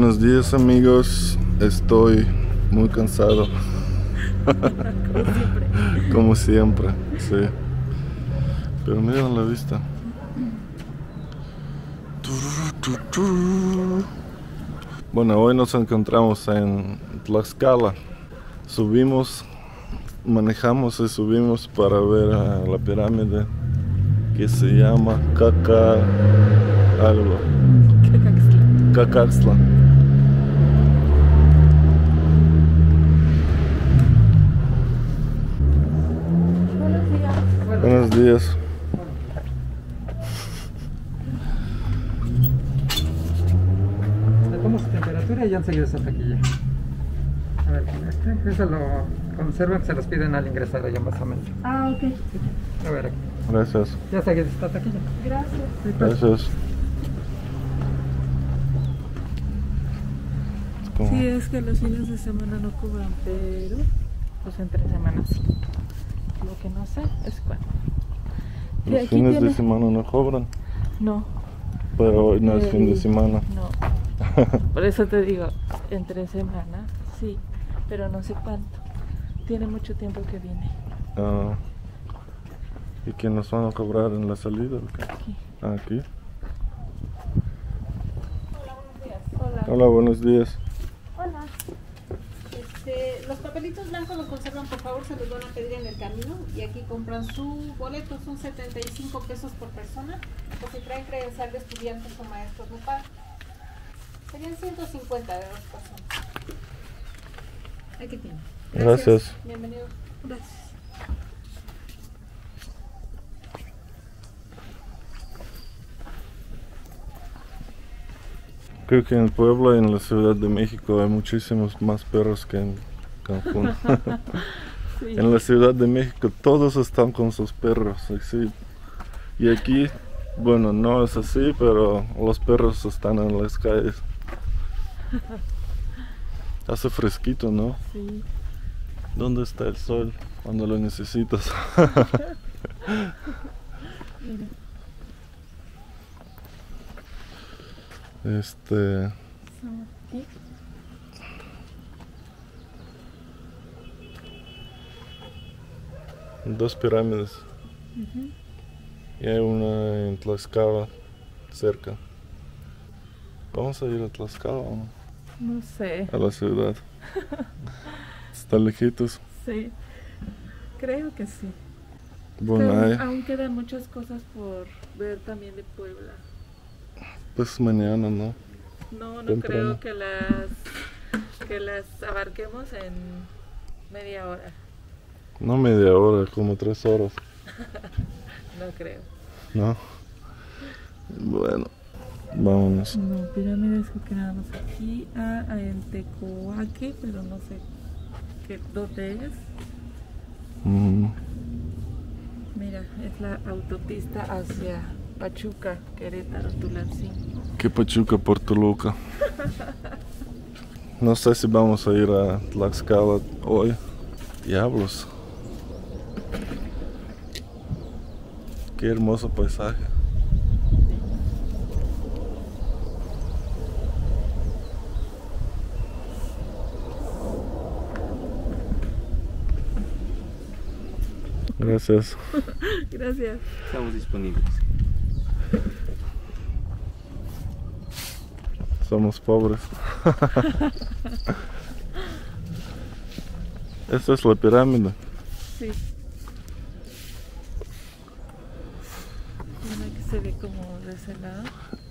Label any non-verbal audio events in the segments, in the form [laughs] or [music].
Buenos días amigos, estoy muy cansado. Como siempre, sí. Pero miren la vista. Bueno, hoy nos encontramos en Tlaxcala. Subimos, manejamos y subimos para ver a la pirámide que se llama Caca algo. Cacaxtla. Buenos días. Buenos días. Le tomo su temperatura y ya enseguida esa taquilla. A ver, este, eso lo conservan, se los piden al ingresar allá más o menos. Ah, ok. A ver, aquí. Gracias. ya enseguida esta taquilla. Gracias. Sí, pues. Gracias. Sí, es que los fines de semana no cobran, pero pues entre semanas sí. Lo que no sé es cuándo. Y Los fines de semana no cobran, No, pero hoy no es fin de Eh, semana. no. [laughs] Por eso te digo, entre semana sí, pero no sé cuánto. Tiene mucho tiempo que viene. Ah, ¿Y quién nos van a cobrar en la salida? Aquí. Ah, aquí. Hola. Hola, buenos días. Los papelitos blancos los conservan, por favor, se los van a pedir en el camino y aquí compran su boleto, son 75 pesos por persona. Si traen credencial de estudiantes o maestros, no pagan. Serían 150 de dos personas. Aquí tiene. Gracias. Bienvenido. Gracias. Creo que en Puebla y en la Ciudad de México hay muchísimos más perros que en Cancún. [laughs] Sí. en la Ciudad de México todos están con sus perros, así. Y aquí, bueno, no es así, pero los perros están en las calles. Hace fresquito, ¿no? Sí. ¿Dónde está el sol cuando lo necesitas? [laughs] Este, estamos aquí. Dos pirámides. Y hay una en Tlaxcala, cerca. Vamos a ir a Tlaxcala o no? No sé. A la ciudad. [laughs] Está lejitos. Sí. Creo que sí. Bueno, Pero hay, aún quedan muchas cosas por ver también de Puebla. pues mañana, ¿no? No, no Temprano. creo que las que las abarquemos en media hora. No media hora, como tres horas, [laughs] No creo. ¿no? Bueno, vámonos. No, pirámides creo que nada más aquí a, a en Tecoaque, pero no sé qué dónde es. Mm, Mira, es la autopista hacia Pachuca, Querétaro, Tulancingo. ¿Qué Pachuca por Toluca? [laughs] No sé si vamos a ir a Tlaxcala hoy. Diablos. Qué hermoso paisaje. Gracias. [laughs] Gracias. Estamos disponibles. Somos pobres. [laughs] Esta es la pirámide. Sí. Una que se ve como de ese lado.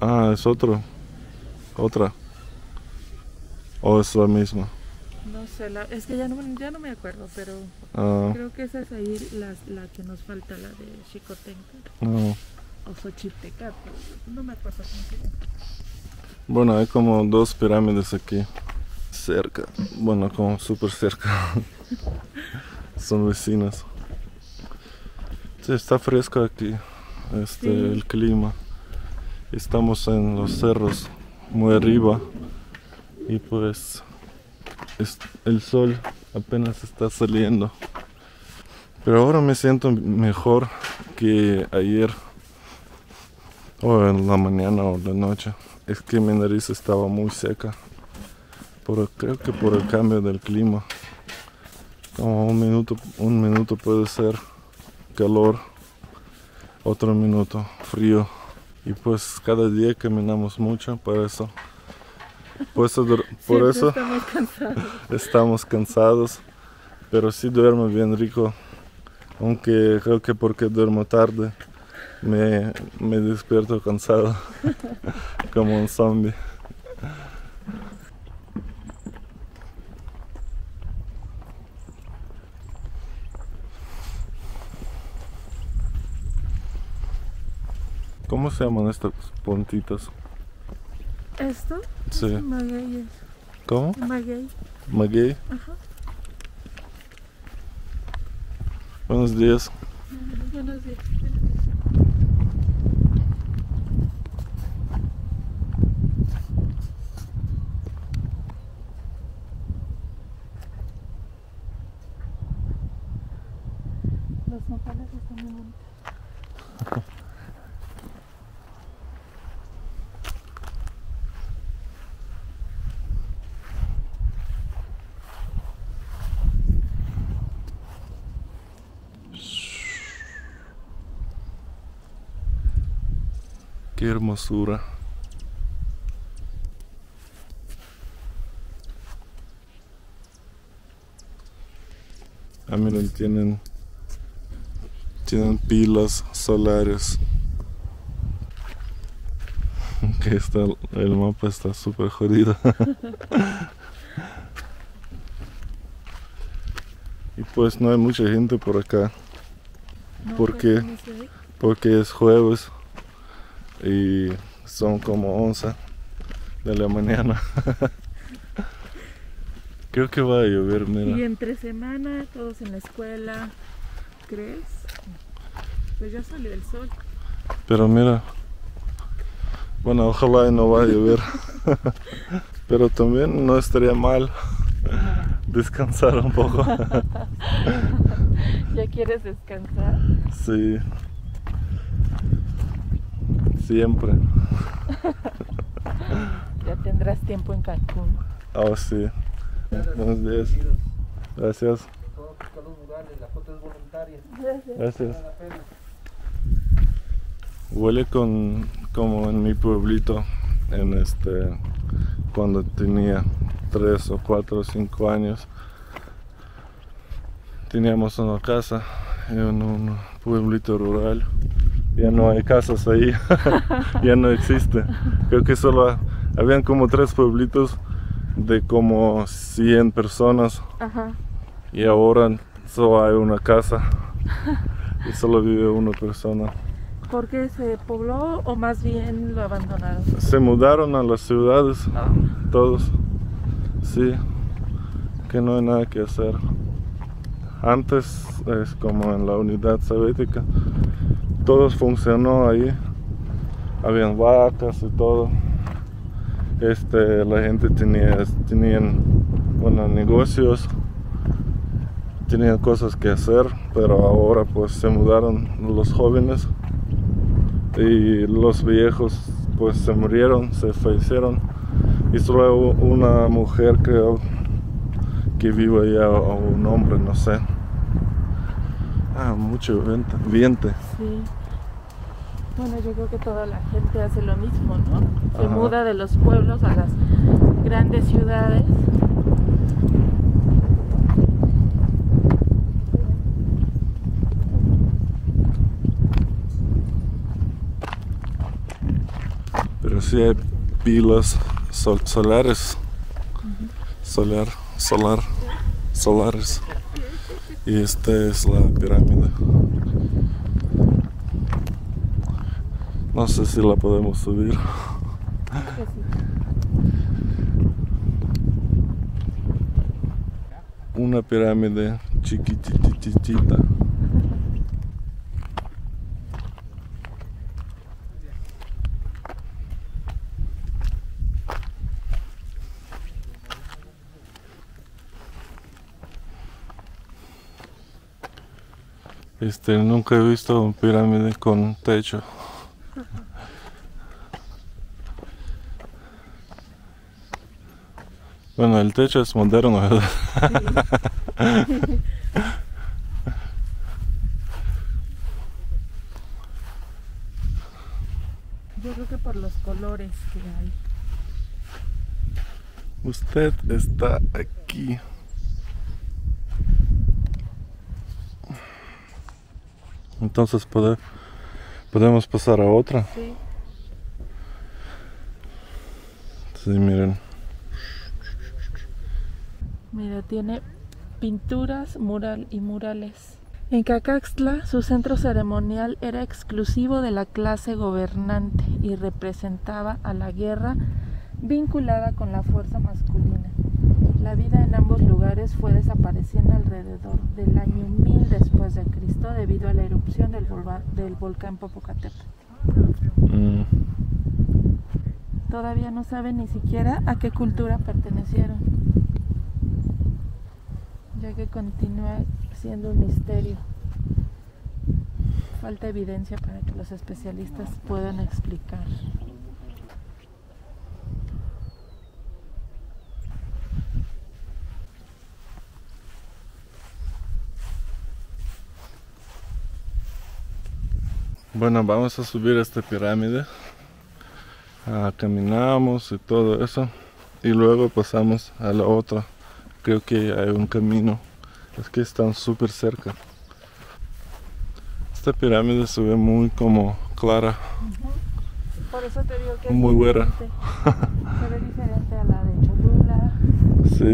Ah, es otro. Otra. O es la misma. No sé, la- es que ya no, ya no me acuerdo, pero Ah, creo que esa es ahí la, la que nos falta, la de Chicotenca no. o Xochitecas, no me acuerdo cómo. Bueno, hay como dos pirámides aquí. Cerca. Bueno, como súper cerca. [laughs] Son vecinas. Sí, está fresco aquí. Este, Sí. el clima. Estamos en los cerros muy arriba. Y pues es- el sol apenas está saliendo. Pero ahora me siento mejor que ayer. o en la mañana o de noche. Es que mi nariz estaba muy seca. Por, creo que por el cambio del clima. Como un minuto, un minuto puede ser calor, otro minuto frío. Y pues cada día caminamos mucho por eso. Por eso, por estamos cansados. [laughs] estamos cansados. Pero sí duermo bien rico. Aunque creo que porque duermo tarde me, me despierto cansado. [laughs] como un zombie. ¿Cómo se llaman estos puntitos? ¿Esto? Sí. Maguey. ¿Cómo? Maguey. Maguey. Ajá. Buenos días. Buenos días. Los nopales están muy bonitos. Qué hermosura. Ah, miren, tienen, tienen pilas solares. [laughs] Que está, el mapa está súper jodido. [laughs] y pues no hay mucha gente por acá No, ¿Por pues, porque es jueves y son como 11 de la mañana. [laughs] Creo que va a llover, Y mira. entre semana, todos en la escuela, ¿crees? Pues ya salió el sol. Pero mira, bueno, ojalá y no va a llover. [laughs] Pero también no estaría mal [laughs] descansar un poco. ¿Ya quieres descansar? Sí. Siempre. [laughs] Ya tendrás tiempo en Cancún. Ah, sí. Buenos días. Gracias. Con los murales, la foto es voluntaria. Gracias. Huele con como en mi pueblito en este cuando tenía tres o cuatro o cinco años teníamos una casa en un pueblito rural ya no hay casas ahí [laughs] ya no existe creo que solo ha- habían como tres pueblitos de como 100 personas Ajá. y ahora solo hay una casa y solo vive una persona ¿Por qué se pobló o más bien lo abandonaron? Se mudaron a las ciudades, todos. Sí, que no hay nada que hacer. Antes, es como en la unidad soviética, todo funcionó ahí. Habían vacas y todo. Este, la gente tenía, tenían bueno, negocios, tenían cosas que hacer, pero ahora pues se mudaron los jóvenes y los viejos pues se murieron, se fallecieron y solo una mujer creo que vive allá o un hombre, no sé. Ah, mucho viento. viento. Sí. Bueno, yo creo que toda la gente hace lo mismo, ¿no? Se Ajá. muda de los pueblos a las grandes ciudades. Pero sí hay pilas sol- solares. Solar, solar, solares. Y esta es la pirámide. No sé si la podemos subir. Una pirámide chiquitititita. Este, nunca he visto un pirámide con techo. Bueno, el techo es moderno, ¿verdad? [laughs] Yo creo que por los colores que hay. Usted está aquí. Entonces pode- podemos pasar a otra. Sí. Sí, miren. Mira, tiene pinturas, mural y murales. En Cacaxtla, su centro ceremonial era exclusivo de la clase gobernante y representaba a la guerra vinculada con la fuerza masculina. La vida en lugares fue desapareciendo alrededor del año 1000 después de Cristo debido a la erupción del, volva- del volcán Popocatépetl. Mm, Todavía no saben ni siquiera a qué cultura pertenecieron, ya que continúa siendo un misterio. Falta evidencia para que los especialistas puedan explicar. Bueno, vamos a subir esta pirámide. Ah, caminamos y todo eso. Y luego pasamos a la otra. Creo que hay un camino. Es que están súper cerca. Esta pirámide se ve muy como clara. Por eso te digo que es Muy güera. diferente. Se ve diferente a la de Cholula, Sí,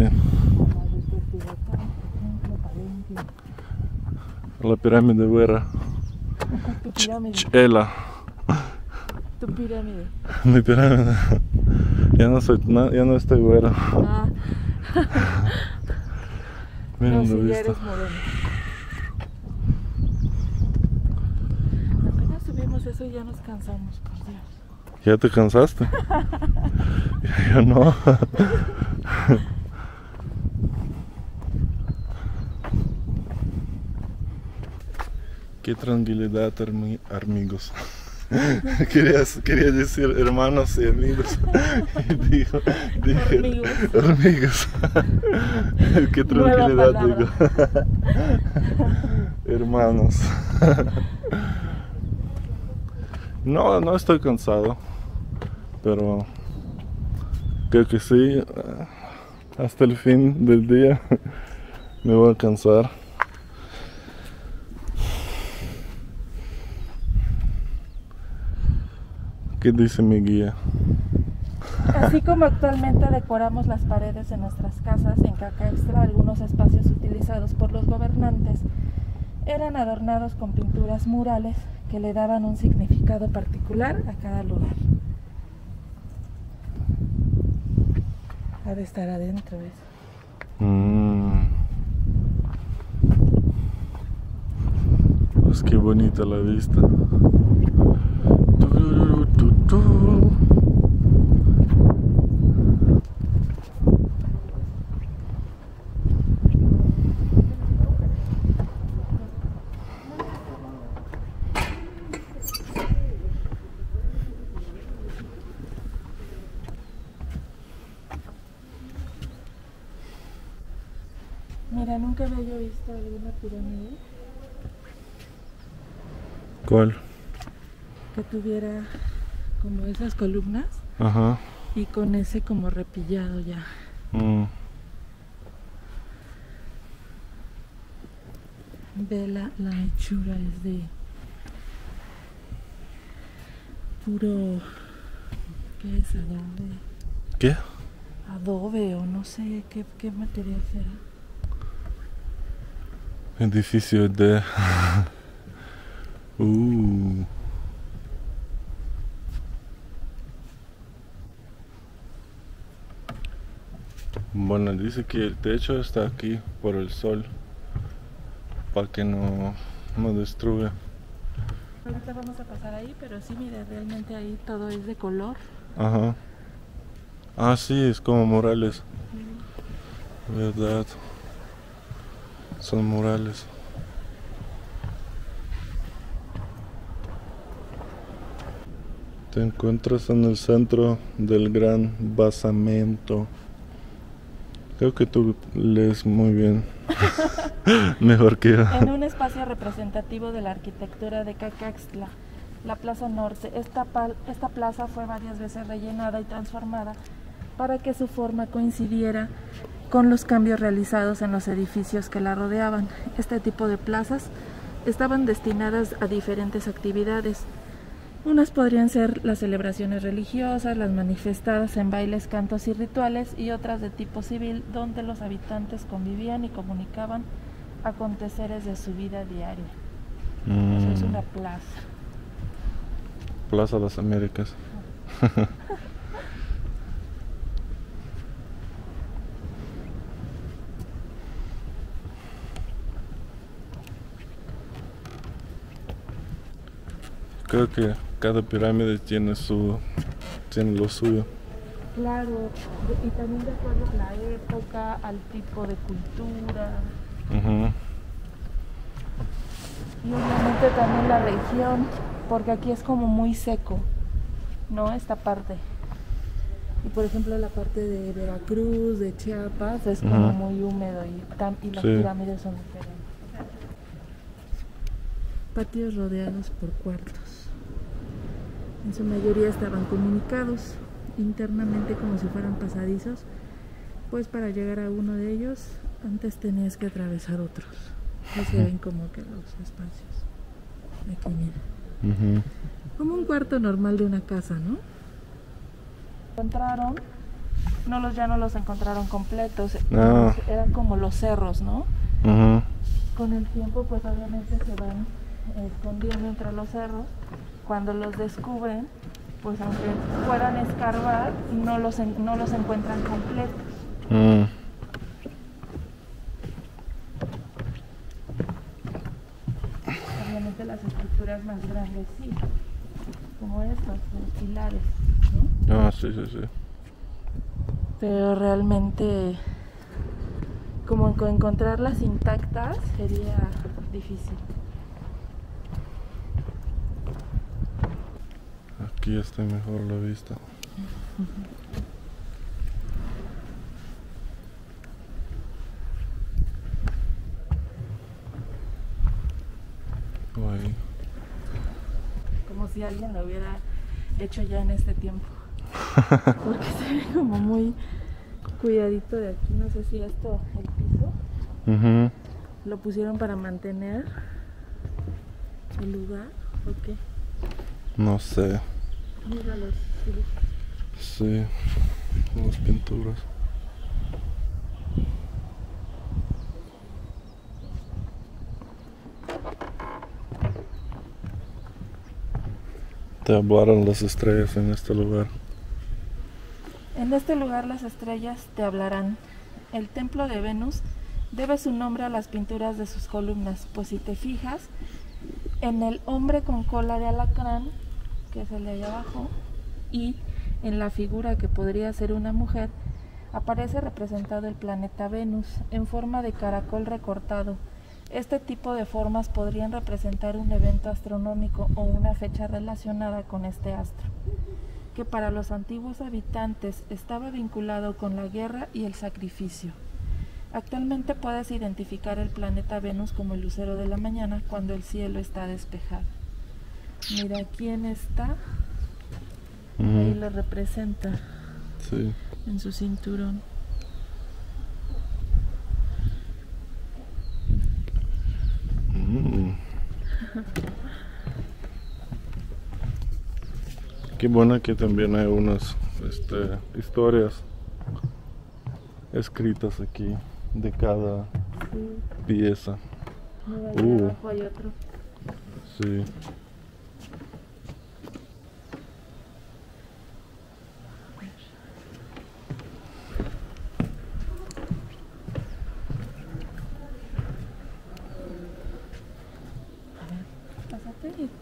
a de la pirámide güera. Tu pirámide, Chela. tu pirámide. [laughs] Mi pirámide. Ya no soy, no, ya no estoy güero. Ah, [laughs] Miren no, lo si ya visto. eres moreno. Apenas subimos eso y ya nos cansamos, por Dios. ¿Ya te cansaste? [laughs] Yo no. Qué tranquilidad, amigos. [laughs] quería, quería decir hermanos y amigos. [laughs] Y dijo, dije, Amigos. [laughs] Qué tranquilidad, digo. hermanos. no, no estoy cansado. Pero creo que sí. eh, Hasta el fin del día me voy a cansar. ¿Qué dice mi guía? Así como actualmente decoramos las paredes de nuestras casas, en Cacaextra algunos espacios utilizados por los gobernantes eran adornados con pinturas murales que le daban un significado particular a cada lugar. Ha de estar adentro eso. Mm. Pues qué bonita la vista. Tururú, tu, tu. Mira, nunca había yo visto alguna pirámide ¿Cuál? que tuviera como esas columnas Ajá. y con ese como repillado ya. Mm. Ve la, la hechura es de puro ¿qué es adobe? ¿Qué? Adobe o no sé qué, qué material será. Edificio de. [laughs] uh. Bueno, dice que el techo está aquí por el sol. Para que no, no destruya. Ahorita vamos a pasar ahí, pero sí, mira, realmente ahí todo es de color. Ajá. Ah, sí, es como murales. Verdad. Son murales. Te encuentras en el centro del gran basamento. Creo que tú lees muy bien. [laughs] Mejor que yo. En un espacio representativo de la arquitectura de Cacaxtla, la Plaza Norte, esta, esta plaza fue varias veces rellenada y transformada para que su forma coincidiera con los cambios realizados en los edificios que la rodeaban. Este tipo de plazas estaban destinadas a diferentes actividades, unas podrían ser las celebraciones religiosas, las manifestadas en bailes, cantos y rituales, y otras de tipo civil, donde los habitantes convivían y comunicaban aconteceres de su vida diaria. Eso es una mm. plaza. Plaza de las Américas. [laughs] Creo que cada pirámide tiene su tiene lo suyo. Claro, y también de acuerdo a la época, al tipo de cultura. Y obviamente también la región, porque aquí es como muy seco, ¿no? Esta parte. Y por ejemplo la parte de Veracruz, de Chiapas, es como muy húmedo y, las pirámides son diferentes. Patios rodeados por cuartos. En su mayoría estaban comunicados internamente como si fueran pasadizos, pues para llegar a uno de ellos antes tenías que atravesar otros. Así se ven como que los espacios. Aquí mira. Como un cuarto normal de una casa, ¿no? Encontraron, no los ya no los encontraron completos, eran como los cerros, ¿no? Con el tiempo pues obviamente se van escondiendo entre los cerros cuando los descubren, pues aunque puedan escarbar, no los, no los encuentran completos. Mm. Obviamente las estructuras más grandes sí, como estas, los pilares. ¿no? Ah, sí, sí, sí. Pero realmente, como encontrarlas intactas sería difícil. Aquí está mejor la vista. Como si alguien lo hubiera hecho ya en este tiempo. [laughs] Porque se ve como muy cuidadito de aquí. No sé si esto, el piso, lo pusieron para mantener el lugar o qué. No sé. Sí, las pinturas. Te hablaron las estrellas en este lugar. En este lugar las estrellas te hablarán. El templo de Venus debe su nombre a las pinturas de sus columnas, pues si te fijas, en el hombre con cola de alacrán que es el de allá abajo, y en la figura que podría ser una mujer, aparece representado el planeta Venus en forma de caracol recortado. Este tipo de formas podrían representar un evento astronómico o una fecha relacionada con este astro, que para los antiguos habitantes estaba vinculado con la guerra y el sacrificio. Actualmente puedes identificar el planeta Venus como el lucero de la mañana cuando el cielo está despejado. Mira quién está. Ahí lo representa. Sí. En su cinturón. Mm. Qué bueno que también hay unas este, historias escritas aquí de cada pieza. uh. hay otro. Sí.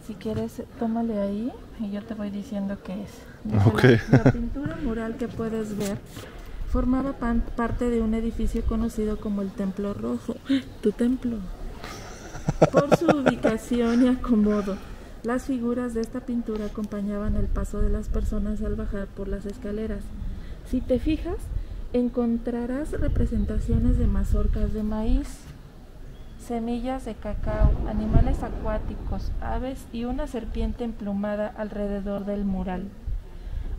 si quieres, tómale ahí y yo te voy diciendo qué es. La, [laughs] pintura mural que puedes ver formaba parte de un edificio conocido como el Templo Rojo, [gasps] tu templo. Por su [laughs] ubicación y acomodo, las figuras de esta pintura acompañaban el paso de las personas al bajar por las escaleras. Si te fijas, encontrarás representaciones de mazorcas de maíz, semillas de cacao, animales acuáticos, aves y una serpiente emplumada alrededor del mural.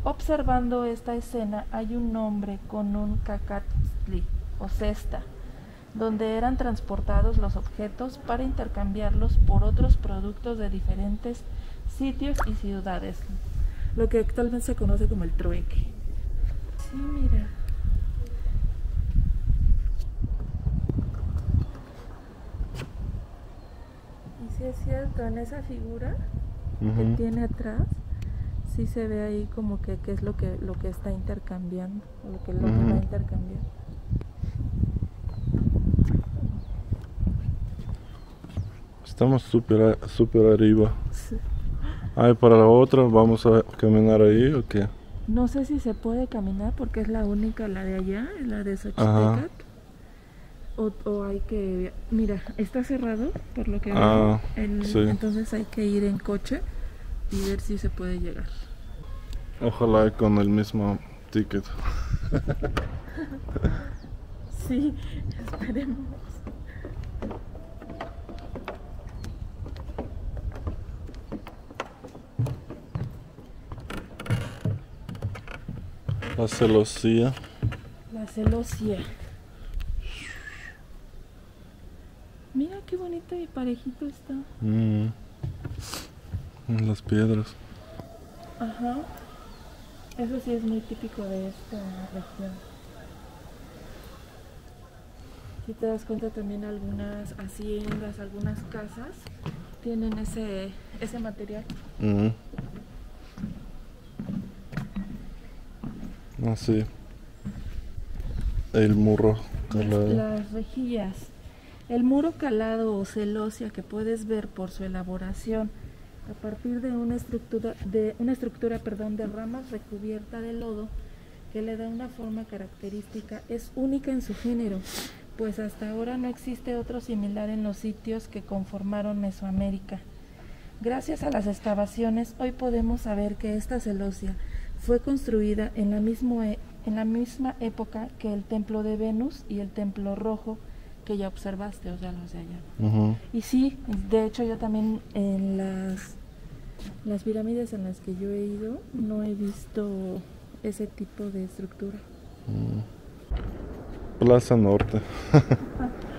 Observando esta escena hay un hombre con un cacatli o cesta, donde eran transportados los objetos para intercambiarlos por otros productos de diferentes sitios y ciudades, lo que actualmente se conoce como el trueque. Sí, mira. Y si es cierto, en esa figura que tiene atrás, sí se ve ahí como que qué es lo que lo que está intercambiando, o lo que, lo que va a intercambiar. Estamos súper super arriba. Sí. Ay, para la otra, ¿vamos a caminar ahí o qué? No sé si se puede caminar porque es la única, la de allá, la de Xochitecas. O, o, hay que... Mira, está cerrado por lo que ah, veo. Entonces hay que ir en coche y ver si se puede llegar. Ojalá con el mismo ticket. sí, esperemos. La celosía. La celosía. Mira qué bonito y parejito está. Mm. Las piedras. Ajá. Eso sí es muy típico de esta región. Si te das cuenta también algunas haciendas, algunas casas tienen ese, ese material. Mm. Así. El muro calado. Las, rejillas. El muro calado o celosia que puedes ver por su elaboración a partir de una estructura de una estructura, perdón, de ramas recubierta de lodo que le da una forma característica es única en su género, pues hasta ahora no existe otro similar en los sitios que conformaron Mesoamérica. Gracias a las excavaciones hoy podemos saber que esta celosia fue construida en la, mismo, e, en la misma época que el templo de Venus y el templo rojo que ya observaste, o sea, los de allá. Y sí, de hecho yo también en las, las pirámides en las que yo he ido no he visto ese tipo de estructura. Mm. Plaza Norte. [laughs]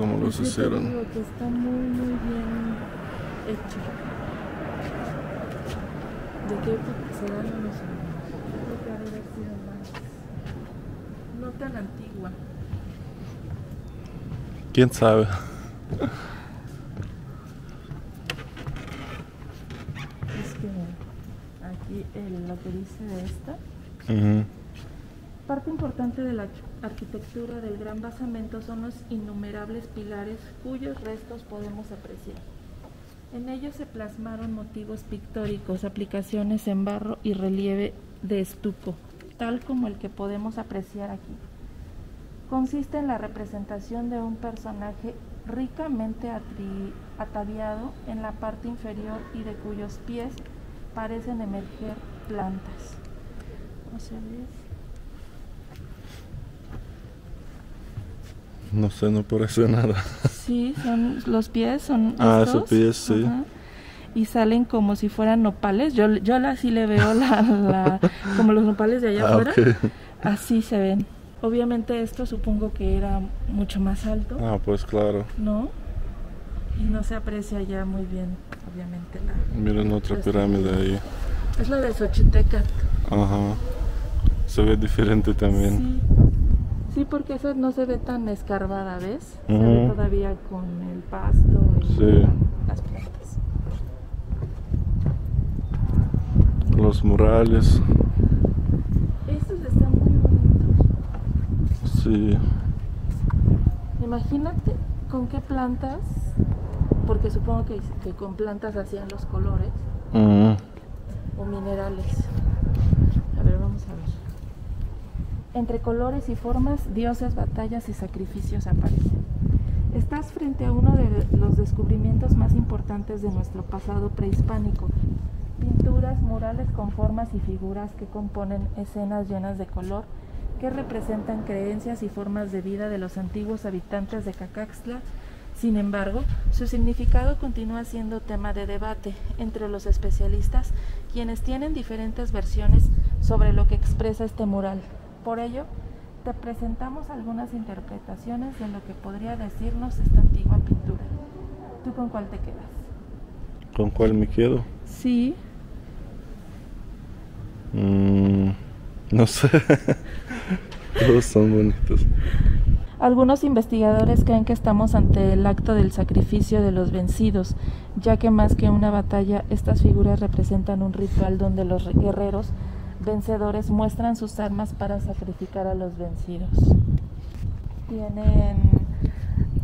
cómo los hicieron. que está muy, muy bien hecho. ¿De qué. Creo que haber sido más. No tan antigua. ¿Quién sabe? Es que aquí el, lo que dice de esta. Uh Parte importante de la arquitectura del gran basamento son los innumerables pilares cuyos restos podemos apreciar. En ellos se plasmaron motivos pictóricos, aplicaciones en barro y relieve de estuco, tal como el que podemos apreciar aquí. Consiste en la representación de un personaje ricamente ataviado en la parte inferior y de cuyos pies parecen emerger plantas. No sé, no parece nada. Sí, son los pies son Ah, esos pies, sí. Y salen como si fueran nopales. Yo, yo así le veo la, como los nopales de allá ah, afuera. Así se ven. Obviamente esto supongo que era mucho más alto. Ah, pues claro. ¿No? Y no se aprecia ya muy bien, obviamente. La, Miren otra pirámide ahí. Es la de Xochitecat. Ajá. Se ve diferente también. Sí. Sí, porque esa no se ve tan escarbada, ¿ves? Se ve todavía con el pasto y las plantas. Los murales. Estos están muy bonitos. Sí. Imagínate con qué plantas, porque supongo que, que con plantas hacían los colores, o minerales. A ver, vamos a ver. Entre colores y formas, dioses, batallas y sacrificios aparecen. Estás frente a uno de los descubrimientos más importantes de nuestro pasado prehispánico. Pinturas, murales con formas y figuras que componen escenas llenas de color que representan creencias y formas de vida de los antiguos habitantes de Cacaxtla. Sin embargo, su significado continúa siendo tema de debate entre los especialistas, quienes tienen diferentes versiones sobre lo que expresa este mural. Por ello, te presentamos algunas interpretaciones de lo que podría decirnos esta antigua pintura. ¿Tú con cuál te quedas? ¿Con cuál me quedo? Sí. Mm, no sé. [laughs] Todos son bonitos. Algunos investigadores creen que estamos ante el acto del sacrificio de los vencidos, ya que más que una batalla, estas figuras representan un ritual donde los guerreros vencedores muestran sus armas para sacrificar a los vencidos. Tienen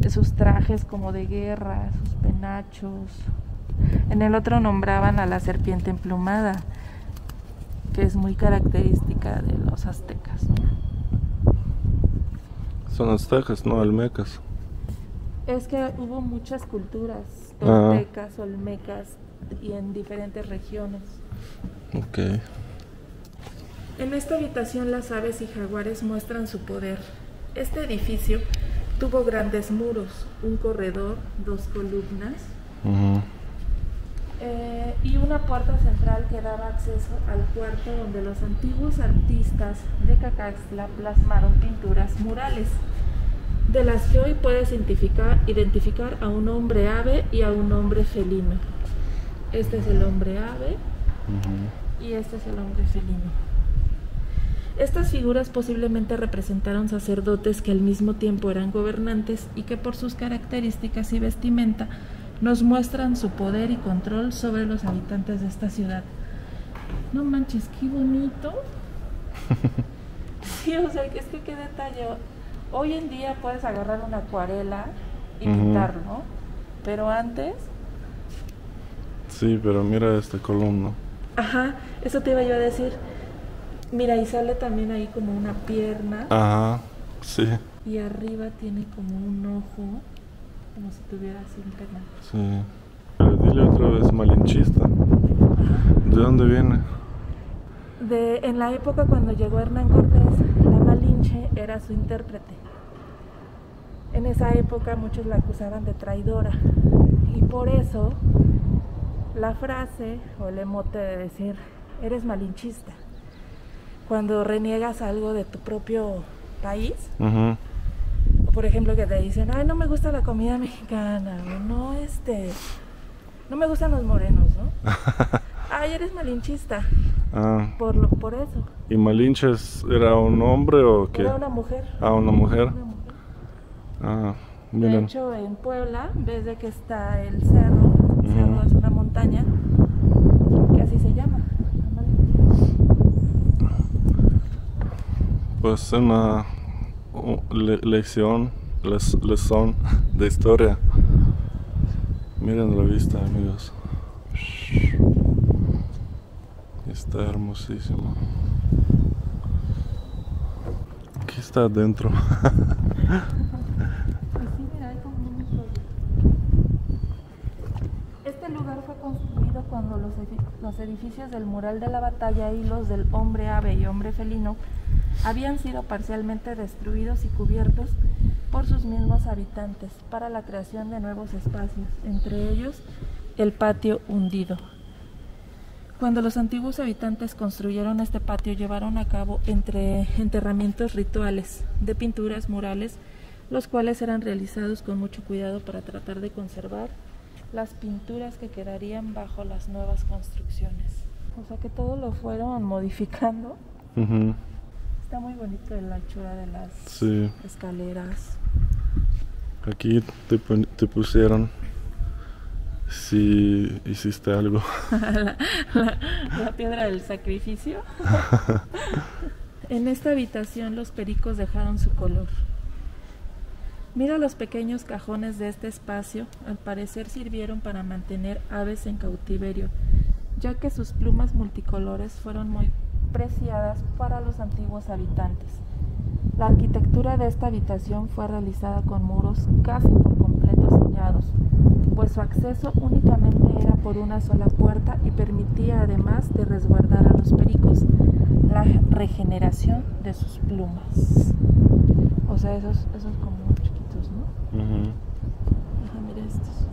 sus trajes como de guerra, sus penachos. En el otro nombraban a la serpiente emplumada, que es muy característica de los aztecas. Son aztecas, no almecas. Es que hubo muchas culturas, Ah. toltecas, olmecas, y en diferentes regiones. Ok. En esta habitación las aves y jaguares muestran su poder. Este edificio tuvo grandes muros, un corredor, dos columnas eh, y una puerta central que daba acceso al cuarto donde los antiguos artistas de Cacaxtla plasmaron pinturas murales, de las que hoy puedes identificar, identificar a un hombre ave y a un hombre felino. Este es el hombre ave y este es el hombre felino. Estas figuras posiblemente representaron sacerdotes que al mismo tiempo eran gobernantes y que por sus características y vestimenta nos muestran su poder y control sobre los habitantes de esta ciudad. No manches, qué bonito. [laughs] Sí, o sea, es que qué detalle. Hoy en día puedes agarrar una acuarela y pintarlo. Pero antes, Sí, pero mira esta columna. ajá, eso te iba yo a decir. Mira, y sale también ahí como una pierna Ajá. Sí, y arriba tiene como un ojo, como si tuviera así un sí. Pero dile otra vez malinchista. ¿De dónde viene? De, en la época cuando llegó Hernán Cortés, la Malinche era su intérprete. En esa época muchos la acusaban de traidora y por eso la frase o el emote de decir eres malinchista. Cuando reniegas algo de tu propio país, por ejemplo que te dicen, ay, no me gusta la comida [laughs] mexicana, o no, este, no me gustan los morenos, ¿no? [laughs] Ay, eres malinchista, Ah, por, lo, por eso. ¿y Malinches era un hombre o qué? Era una mujer. Ah, una mujer. Una mujer. Ah, De hecho, en Puebla, ves de que está el cerro, el cerro es una montaña, que así se llama. Pues una le- lección, de historia. Miren la vista, amigos. Está hermosísimo. ¿Qué está adentro? [laughs] Pues Este lugar fue construido cuando los, los edificios del mural de la batalla y los del hombre ave y hombre felino habían sido parcialmente destruidos y cubiertos por sus mismos habitantes para la creación de nuevos espacios, entre ellos el patio hundido. Cuando los antiguos habitantes construyeron este patio, llevaron a cabo entre enterramientos rituales de pinturas murales, los cuales eran realizados con mucho cuidado para tratar de conservar las pinturas que quedarían bajo las nuevas construcciones. O sea que todo lo fueron modificando. Ujú, Está muy bonito la anchura de las Sí, escaleras. aquí te, te pusieron si hiciste algo. [laughs] la, la- la piedra del sacrificio. [laughs] en esta habitación los pericos dejaron su color. Mira los pequeños cajones de este espacio, al parecer sirvieron para mantener aves en cautiverio, ya que sus plumas multicolores fueron muy preciadas para los antiguos habitantes. La arquitectura de esta habitación fue realizada con muros casi por diseñados, pues su acceso únicamente era por una sola puerta y permitía además de resguardar a los pericos la regeneración de sus plumas. O sea, esos, esos como chiquitos, ¿no? Ajá, mira estos.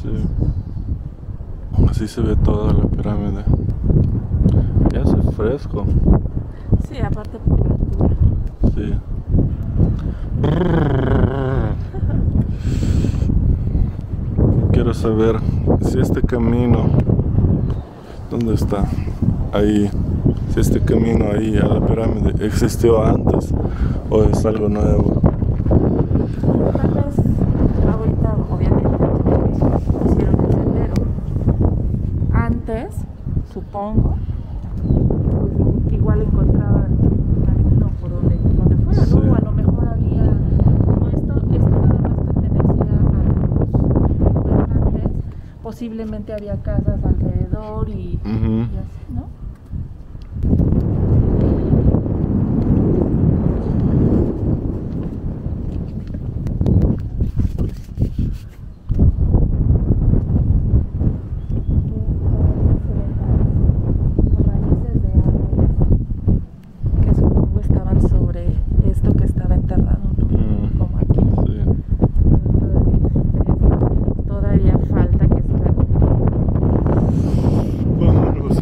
Sí. Así se ve toda la pirámide. Fresco. Sí, aparte por la altura. Sí. [laughs] Quiero saber si este camino, ¿dónde está? Ahí, si este camino ahí a la pirámide existió antes o es algo nuevo. Tal vez ahorita, obviamente, hicieron el sendero. Antes, supongo, pues, igual encontraban un camino por donde, donde fuera, Sí. ¿no? O a lo mejor había, como esto, esto nada más pertenecía a los gobernantes, posiblemente había casas alrededor y, Ujú. y así, ¿no? raíces de árboles que supongo estaban sobre esto que estaba enterrado, ¿no? Mm. Como aquí. Sí. Todavía, todavía falta que escape. Vámonos.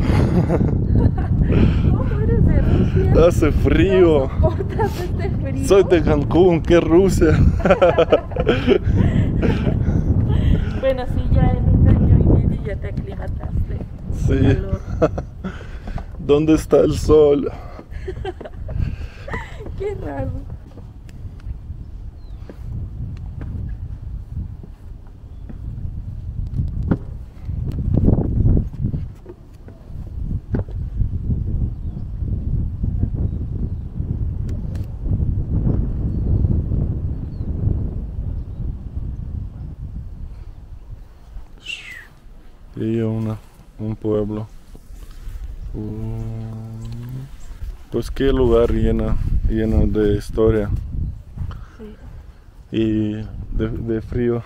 ¿Cómo eres de Rusia? Hace frío. ¿No soportas este frío? Soy de Cancún, ¿qué Rusia? [laughs] Bueno, sí, ya en un año y medio ya te aclimataste. Sí. al calor. [laughs] ¿Dónde está el sol? Qué raro. Y una, un pueblo. Uh, pues qué lugar lleno, lleno de historia Sí. y de, de frío.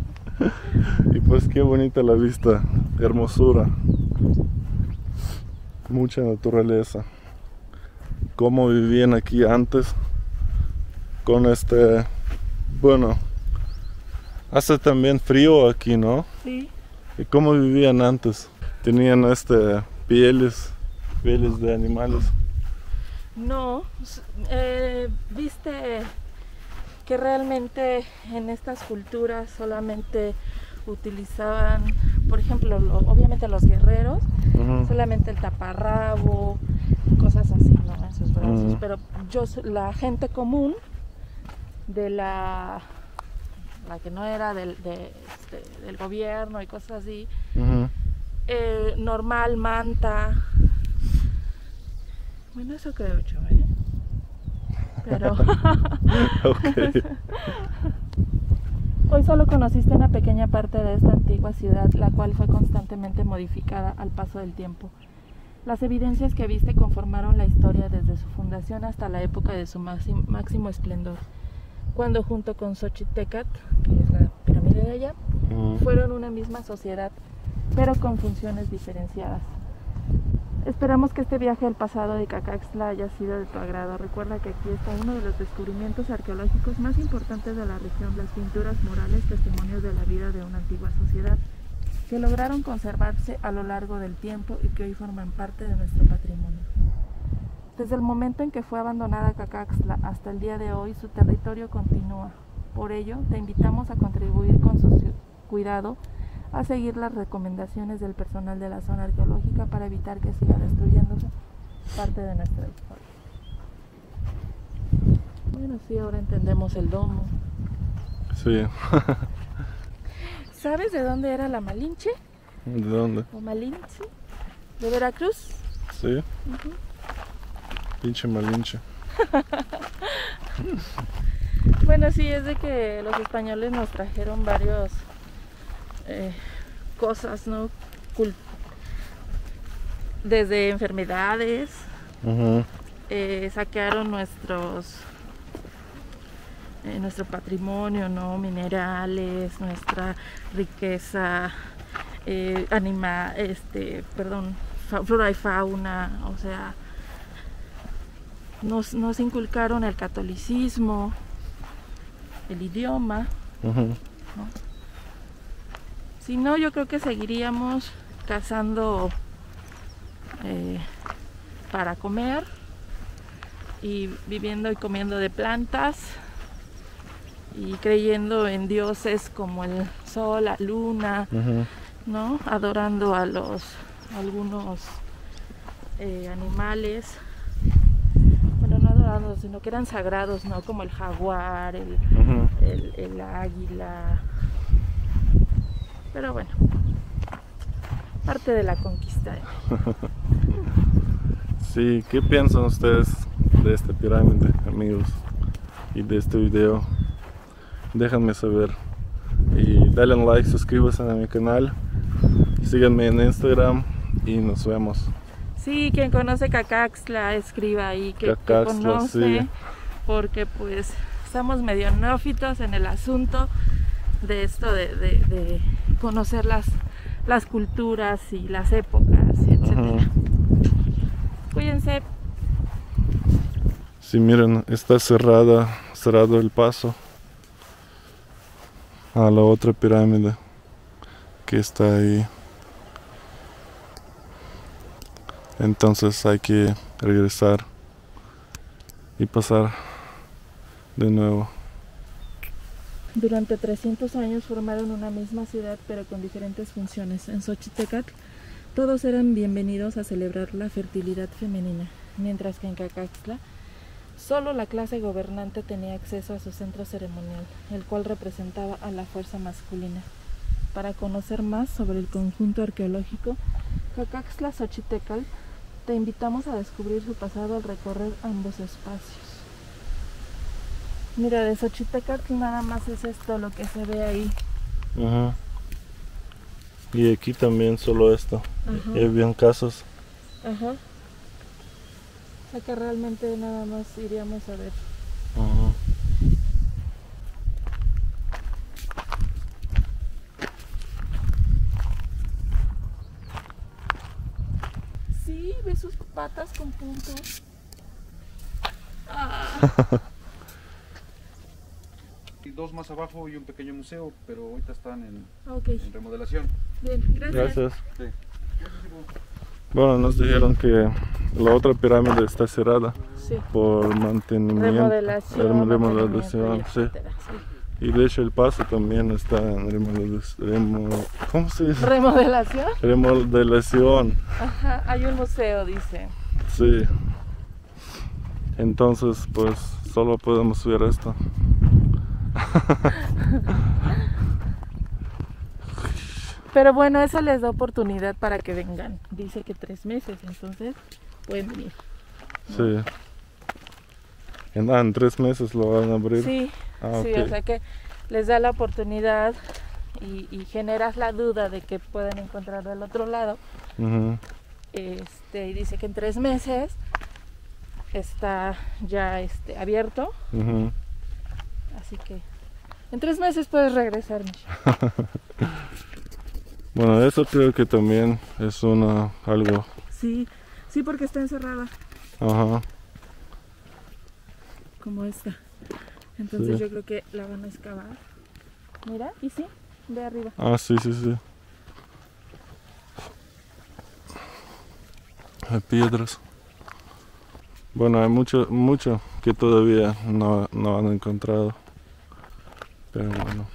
[laughs] y pues qué bonita la vista, hermosura. Mucha naturaleza. Cómo vivían aquí antes con este, bueno, hace también frío aquí, ¿no? Sí. ¿Y cómo vivían antes? Tenían este pieles, pieles de animales. No, eh, viste que realmente en estas culturas solamente utilizaban, por ejemplo, lo- obviamente los guerreros, solamente el taparrabo, cosas así, ¿no? En sus brazos. Pero yo, la gente común, de la, la que no era del, de, este, del gobierno y cosas así, eh, normal, manta. Bueno, eso creo yo, ¿eh? Pero [laughs] hoy solo conociste una pequeña parte de esta antigua ciudad, la cual fue constantemente modificada al paso del tiempo. Las evidencias que viste conformaron la historia desde su fundación hasta la época de su máximo esplendor, cuando junto con Xochitecat, que es la pirámide de allá, fueron una misma sociedad, pero con funciones diferenciadas. Esperamos que este viaje al pasado de Cacaxtla haya sido de tu agrado. Recuerda que aquí está uno de los descubrimientos arqueológicos más importantes de la región, las pinturas murales, testimonios de la vida de una antigua sociedad, que lograron conservarse a lo largo del tiempo y que hoy forman parte de nuestro patrimonio. Desde el momento en que fue abandonada Cacaxtla hasta el día de hoy, su territorio continúa. Por ello, te invitamos a contribuir con su cuidado a seguir las recomendaciones del personal de la zona arqueológica para evitar que siga destruyéndose parte de nuestra historia. Bueno, sí, ahora entendemos el domo. Sí. [laughs] ¿Sabes de dónde era la Malinche ¿De dónde? o Malinche? ¿De Veracruz? Sí. Pinche malinche. [laughs] Bueno, sí, es de que los españoles nos trajeron varios eh, cosas, ¿no? Desde enfermedades, eh, saquearon nuestros eh, nuestro patrimonio, ¿no? Minerales, nuestra riqueza, eh, anima, este, perdón, flora y fauna, o sea, nos, nos inculcaron el catolicismo, el idioma, Si no, yo creo que seguiríamos cazando eh, para comer y viviendo y comiendo de plantas y creyendo en dioses como el sol, la luna, ¿no? Adorando a los algunos eh, animales, sino que eran sagrados, ¿no? Como el jaguar, el, el águila. Pero bueno, parte de la conquista. [laughs] Sí, ¿qué piensan ustedes de esta pirámide, amigos? Y de este video. Déjenme saber. Y dale un like, suscríbanse a mi canal. Síganme en Instagram y nos vemos. Sí, quien conoce Cacaxla, escriba ahí que, conoce. Porque pues estamos medio neófitos en el asunto de esto de, conocer las, las culturas y las épocas, etc. Cuídense. Sí, miren, está cerrada, cerrado el paso a la otra pirámide que está ahí. Entonces hay que regresar y pasar de nuevo. Durante 300 años formaron una misma ciudad pero con diferentes funciones. En Xochitecatl todos eran bienvenidos a celebrar la fertilidad femenina, mientras que en Cacaxtla solo la clase gobernante tenía acceso a su centro ceremonial, el cual representaba a la fuerza masculina. Para conocer más sobre el conjunto arqueológico Cacaxtla Xochitecatl, te invitamos a descubrir su pasado al recorrer ambos espacios. Mira, de Xochitecatl nada más es esto lo que se ve ahí. Ajá. Y aquí también solo esto. Ajá. Y habían casos. Ajá. O sea que realmente nada más iríamos a ver. Ajá. Sí, ve sus patas con puntos. Ah. dos más abajo y un pequeño museo, pero ahorita están en, en remodelación. Bien, gracias. Gracias. Bueno, nos dijeron que la otra pirámide está cerrada sí. por mantenimiento, remodelación, remodelación sí. Y de hecho el paso también está en remodelación. ¿Cómo se dice? ¿Remodelación? Remodelación. Ajá, hay un museo, dice. Sí. Entonces, pues solo podemos subir esto. Pero bueno, eso les da oportunidad para que vengan. Dice que tres meses, entonces pueden venir. Sí. En, ah, en tres meses lo van a abrir. Sí, ah, sí, o sea que les da la oportunidad y, generas la duda de que pueden encontrar del otro lado. este, y dice que en tres meses está ya este, abierto. Así que en tres meses puedes regresar, [laughs] bueno, eso creo que también es una algo. Sí, sí, porque está encerrada. Ajá. Como esta. Entonces yo creo que la van a excavar. Mira, y sí, de arriba. Ah, sí, sí, sí. Hay piedras. Bueno, hay mucho, mucho que todavía no, no han encontrado. Pero bueno.